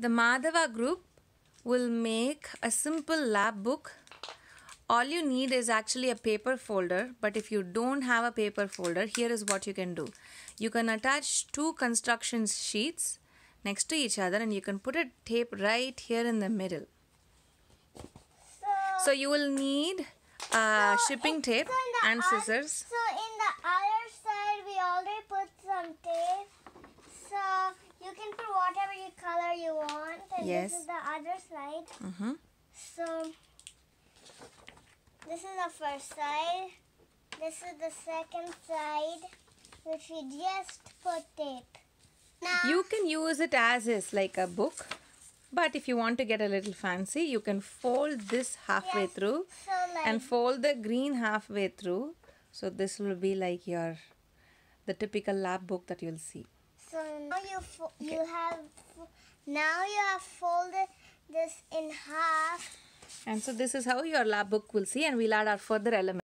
The Madhava group will make a simple lapbook. All you need is actually a paper folder, but if you don't have a paper folder, here is what you can do. You can attach two construction sheets next to each other and you can put a tape right here in the middle. So, So you will need uh, so shipping tape so in the and scissors. So in the other side, we already put some tape. So you can put whatever you color you want. And Yes. this is the other side. Mm-hmm. So this is the first side. This is the second side, which we just put tape. Now You can use it as is like a book, but if you want to get a little fancy, you can fold this halfway Yes. through so like and fold the green halfway through. So this will be like your the typical lapbook that you'll see. So now you fo- you have now you have folded this in half. And so this is how your lapbook will see and we'll add our further elements.